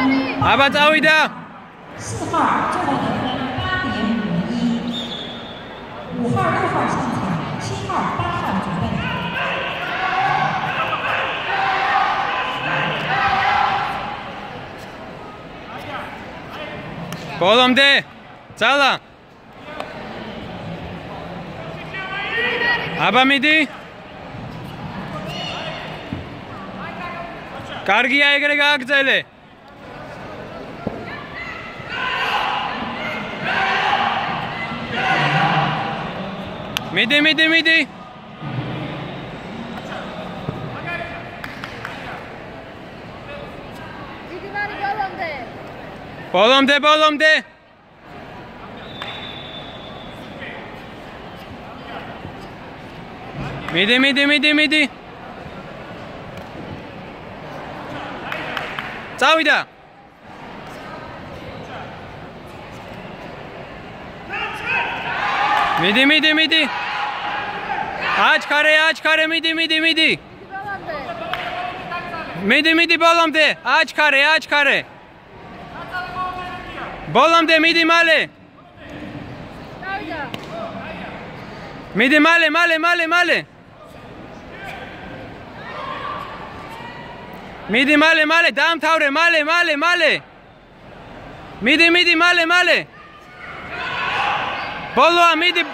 აბა წავიდა. ბოლომდე ძალა. აბა მიდი. კარგია ეგრე გააგრძელე. მიდი დიდი მარი ბოლომდე. ბოლომდე. მიდი მიდი მიდი მიდი წავიდა მიდი მიდი მიდი აჩქარე აჩქარე მიდი მიდი მიდი დიდი ბოლომდე. მიდი მიდი ბოლომდე აჩქარე აჩქარე ბოლომდე მიდი მალე დავიდა. მიდი მალე მალე მალე მალე მიდი მალე მალე დაამთავრე მალე მალე მალე მიდი მიდი მალე მალე Bolo Amidi.